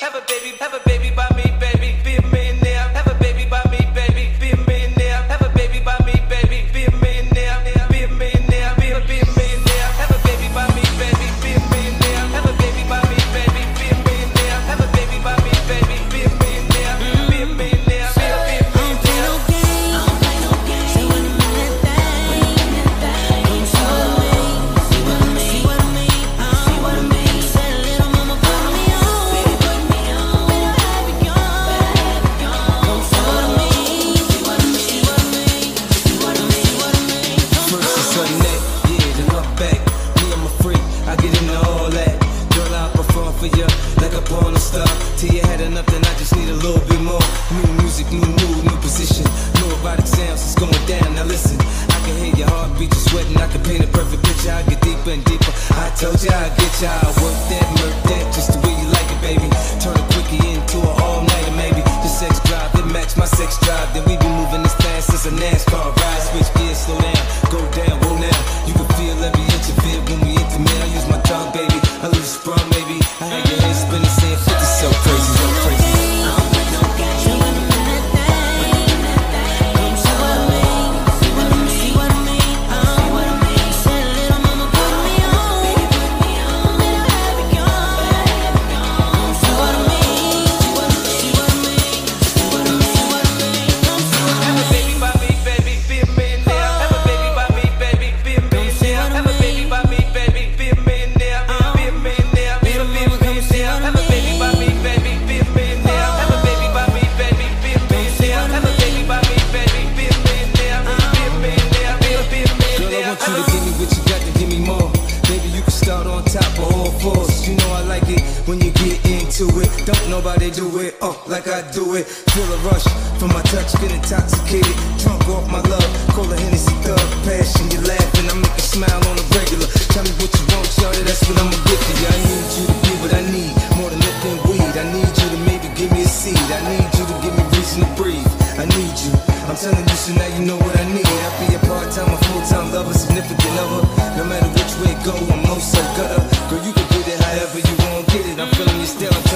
Have a baby, have a baby by me, baby. Be like a star. Till you had enough, then I just need a little bit more. New music, new mood, new position. New erotic sounds, it's going down. Now listen, I can hear your heartbeat, you sweating. I can paint a perfect picture. I get deeper and deeper. I told you I'd get you. I work that, murk that, just the way you like it, baby. Turn a quickie into an all-nighter, maybe. The sex drive, it match my sex drive. Then we into it. Don't nobody do it, oh, like I do it. Feel a rush from my touch, get intoxicated. Drunk off my love, call a Hennessy thug. Passion, you laughing, I make you smile on a regular. Tell me what you want, shorty, that's what I'ma give to you. I need you to be what I need, more than and weed. I need you to maybe give me a seed. I need you to give me reason to breathe. I need you. I'm telling you, so now you know what I need. I be a part-time, a full-time lover, significant lover. No matter which way it go, I'm no so gutter. Girl, you can get it however you want, get it. I'm feeling you still, I'm